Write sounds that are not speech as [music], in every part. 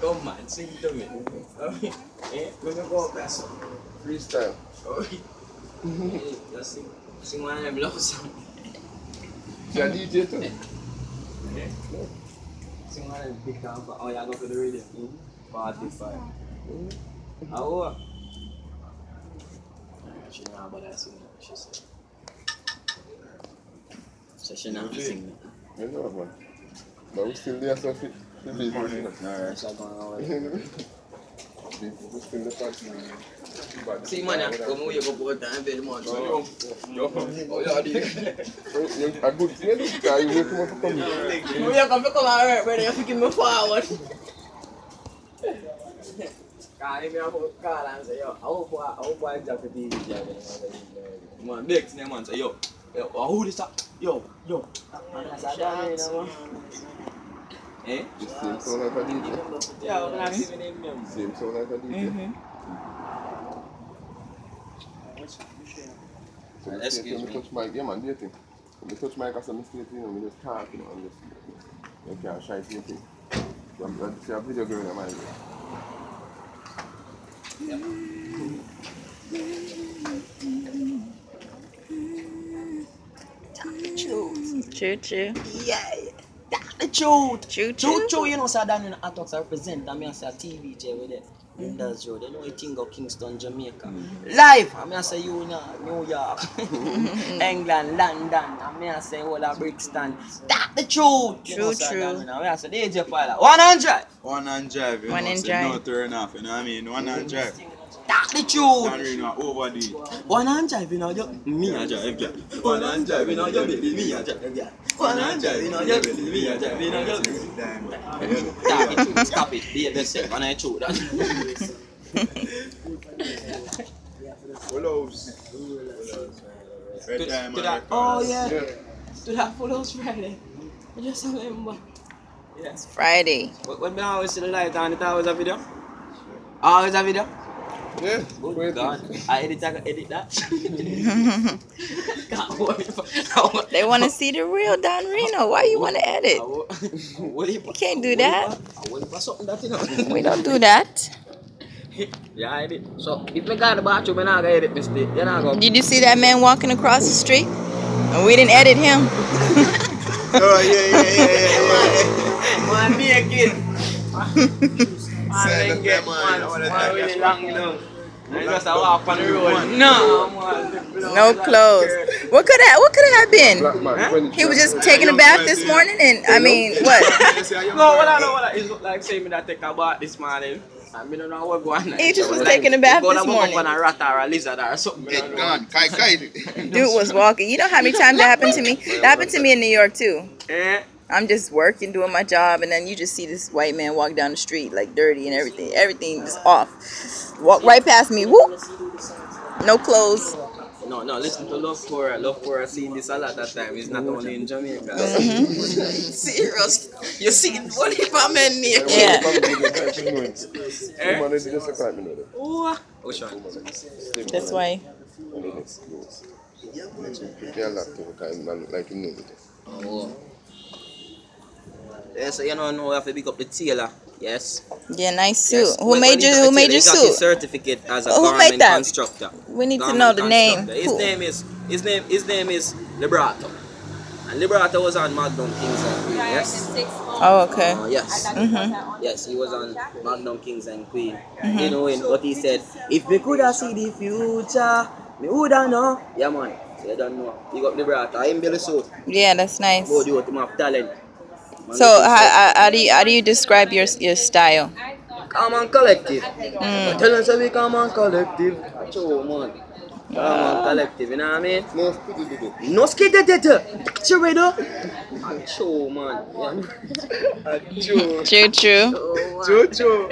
Come man, sing to me. Okay. eh, let me go pass. Freestyle. Oh, [laughs] eh, just sing. Sing one of them love song. You're a DJ too? Eh? Sing one of them big time. Oh, yeah, go to the radio. 45. Oh, she know about that sing. She said. So she know how to sing. You know, man. But we still there, so fit. Fit busy, you know. Alright, so I'm going on. We still the party, man. See, man, I come here go put time very much. Yo, yo. Oh, yeah, dude. A good thing, because you wait for me to come here. Oh, yeah, come come out here, brother. You give me forward. Kaya mi ako kala sa yo. Ako po, ako po ang jacket TV dyan. Man, Bex na man sa yo. Yo, who this up? Yo, Eh? Just same sound like a DJ. Yeah, wala na si name niya. Same sound like a DJ. So me Excuse stay till me. me touch mic, yeah man, do your thing. When me touch mic, I say me you know, me just talk, you know, and just, you can't shine to your thing. So I'm, I see a video going on my mind. Choo choo. Yeah, that's the truth. Choo True, choo. true, you know, so that in Atox represent, I mean, I say a TV J with it. Mm-hmm. Windows Road, you know, you think of Kingston, Jamaica. Mm-hmm. Live, I mean, I say you know, uh, New York, mm-hmm. [laughs] England, London, I mean, I say all of Brixton. That the truth. you know, True, so true. that, you know, I mean, I say DJ Pilot, 100. One and drive, you One know, and so drive. no turn off, you know what I mean? One and drive. That the truth. Don't really know over the One and drive, you know, you, me a drive, yeah. One and drive, you know, you baby, me a drive, yeah. One and drive, you know, you baby, me a drive, you know, you Stop it, stop it, be yourself, and [laughs] I chew that. Willows. to, Red time to and that, records. oh yeah, Yeah. to that Full House Friday. I just remember. Yes. Friday. When when me always see the light on, it always a video. Always a video. Yeah, Good wait. God, I edit, I edit that. [laughs] They want to see the real Dan Reno. Why you want to edit? What you You can't do that. What if I something that you know? We don't do that. [laughs] Yeah, I edit. So if me got the bathroom, I'm not gonna edit mistake. You're not gonna. Did you see that man walking across the street? And we didn't edit him. [laughs] Oh, yeah, yeah, yeah, yeah, Man, be a kid. Man, Say then that, get man, man, all the really long, you know. Just a walk on the road. No. No clothes. What could have? What could it have been? Black man, when He was just taking a bath this morning, and I mean, what? [laughs] yeah. [laughs] No, what I know, what I, it's like saying me that take a bath this morning. I mean, I don't know what going on. He just was Like, taking a bath go this and walk morning. up on a rat or a lizard or something. I don't Get know. gone. Kai, kai. Dude was walking. You know how many times that happened to me? That happened to me in New York too. Eh? I'm just working, doing my job, and then you just see this white man walk down the street like dirty and everything. Everything just off. Walk right past me. Whoop. No clothes. No, no, listen to Love Cora. Love Cora seen this a lot of time. It's not only in Jamaica. Mm-hmm. Serious. You see what if I'm in here? Yeah. Eh? Man, it's just a crime, you know. that. Which one? That's why. And then it's close. You can't lock to because man look like you know it. Oh. So you know, know, we have to pick up the tailor. Yes. Yeah, nice suit. yes. Who When- made when your he Who made your he got his suit? certificate as a Who made garment that? constructor. We need to know the name. His Who? name is his name his name is Liberato. And Liberato was on Magnum Kings and Queen. Yes. Oh, okay. Uh, yes. Mhm. Yes, he was on Magnum Kings and Queen. You know, in what he said, if we could have seen the future, me woulda know. Yeah, man. So you don't know. You got Liberato. I'm Billy Suit. Yeah, that's nice. Go do it. Him have talent. So how, how, how do you how do you describe your your style? Come on, collective. Mm. Tell us we come on, collective. Man. Come on, collective. You know what I mean? No, speedy did it. No skate it, it. Up. Achoo, man. Yeah. Achoo. True, true. Jojo.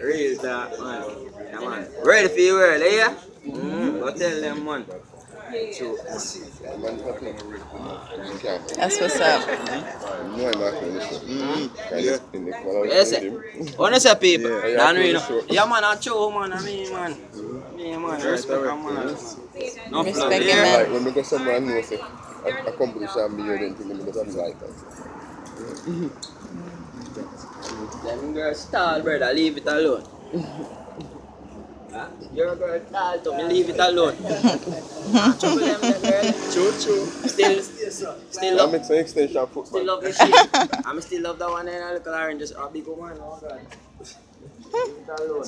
Real that, man. Yeah, man. Ready for your world, eh? Mm, go tell them, man. So, Man, happy. You. That's what's up. No, I'm not finished. Can you spin the color? yes, sir. Honest, people. Yeah, yeah, Dan I feel Reno. sure. Yeah, man, achoo, man. I mean, man. Yeah, man. Respect, man. No Respect problem. Yeah. man. Like when we go somewhere and know say a, a company shall be here then to me because I'm like that. Them girl style, brother. Leave it alone. [laughs] Huh? You're a girl style to me. Leave it alone. Nah, Trouble them, them girl. True, true. Still, still I love, make some extension still football. love the shit. I'm still love that one and a little orange. Just a big woman. Oh God. Leave it alone.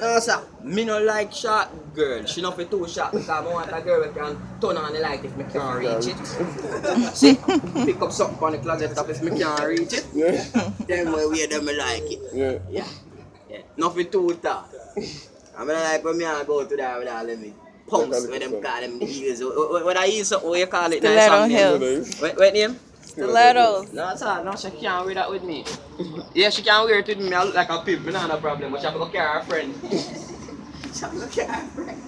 No, sir. Me no like short girl. She not for too short because I want a girl who can turn on the light if me can't reach it. See, [laughs] pick up something on the closet top if me can't reach it. Yeah, Them way way them me like it. yeah. Yeah. Yeah. Nothing too tall. I'm gonna like when me I go to that with all them pumps where them call them the heels. What, what, what I use what you call it? Stiletto Now, heels. Hills. What, what name? Stilettos. No, sir, no, she can't wear that with me. [laughs] yeah, she can't wear it with me. I look like a pimp, no, no problem. But she have to go carry her friend. [laughs] she have to go carry her friend.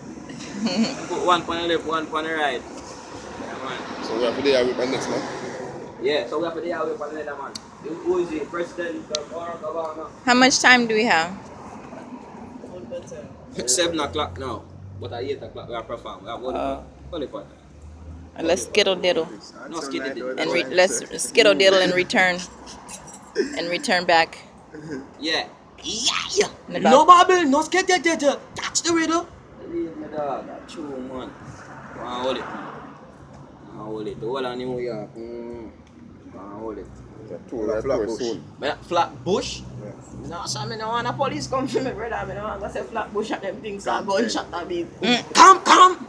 [laughs] Put one on the left, one on the right. Yeah, man. So we have to do with my next man. Yeah, so we have to deal with another man. Who who is it? President of Barack Obama. How much time do we have? Seven o'clock now. But at eight o'clock we are perform. We have one Oh. Holy part. Let's skittle diddle No skid it. and re- let's skittle diddle and return and return back. Yeah. Yeah, yeah. No bubble, no skid it, it, it. Catch the riddle. Leave me dog. That's man. Go and hold it. Go and hold it. Hold on New York. Mm. Go hold it. Yeah, two right soon. Flatbush. No, so me no want a police come for [laughs] me, brother. Me no want to say Flatbush at them things. So gunshot a big. Come, come.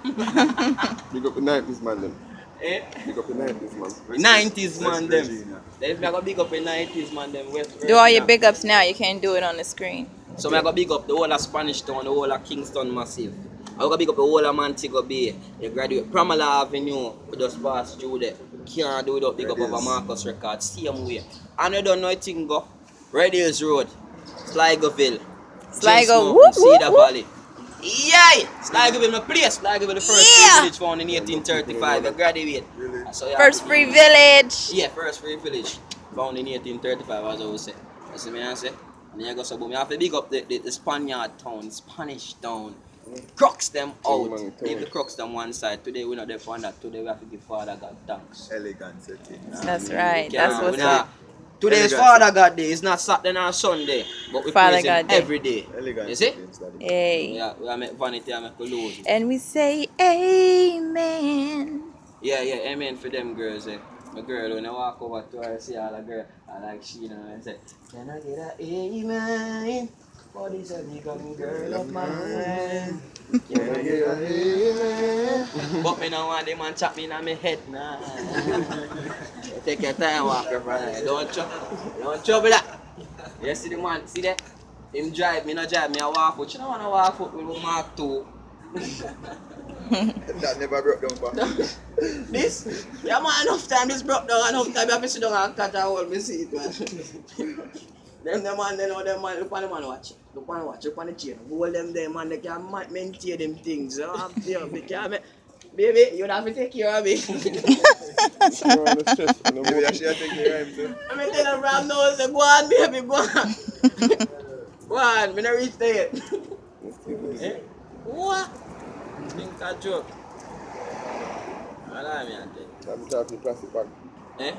[laughs] Big up the 90s man them. eh? Big up the 90s man. [laughs] 90s man them. If me go big up in 90s man them. West Do all your big ups now. You can't do it on the screen. So me go big up the whole of Spanish Town, the whole of Kingston Massive. I go big up the whole of Montego Bay. You graduate Pramala Avenue, we just pass through there. Can't do without big up over Marcus Records. Same way. And you don't know anything go. Red Hills Road, Sligoville. Sligo, James whoop, Mountain, Cedar whoop, whoop. Valley. Yay! Sligoville, my place. Sligoville, the first Yeah. village found in 1835. I graduate. So, yeah, First free village. yeah, first free village. Found in 1835, as I was say. That's what I say. And then I go so boom. I have to big up the, the, the Spaniard town, Spanish town. Crux them out. Leave the crux them one side. Today we're not there for that. Today we have to give Father God thanks. Elegant setting. Eh, That's right. That's what's up. Today's Elegant. Father God Day. It's not Saturday nor Sunday. But we Father praise him God Day. every day. Elegant You see? settings, daddy. Hey. Yeah, we are make vanity and make a lose. And we say amen. Yeah, yeah, amen for them girls. Eh. My girl, when I walk over to her, I see all the girl, I like she, you know, and I say, Can I get a amen? For this a big girl of mine. Can I get a amen? But me no want them man chop me in my head nah. [laughs] Take your time, walk her brother. Don't chop, don't trouble that. You see the man, see that? Him drive, me no drive, me a walk foot. You don't wanna walk foot with Mark 2. That never broke down for This? Yeah man, enough time this broke down, enough time I have to sit down and catch and hold me seat, man. them the man, they know them man, look on the man watch. Look on the watch, look on the chain. Hold them there, man, they can ma- maintain them things. I'm there, they can Baby, you have to take care of me. No, no stress. No more. I should take your time too. I'm gonna tell Ram knows, say, go on, baby, go on. [laughs] go on, me not reach there eh? What? Think a joke. Allow me, I tell you. I'm talking plastic bag. Eh?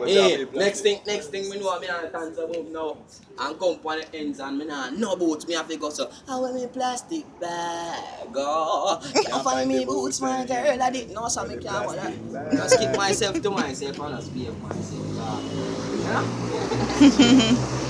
Hey, the next thing, next thing me know me on dance above now. And come on the ends and me nah no boots. Me have to go so. I wear me plastic bag. Oh, can't find me boots, my girl. I didn't know so me can't that. Just keep myself to myself and just behave myself. ah. Yeah? [laughs] [laughs]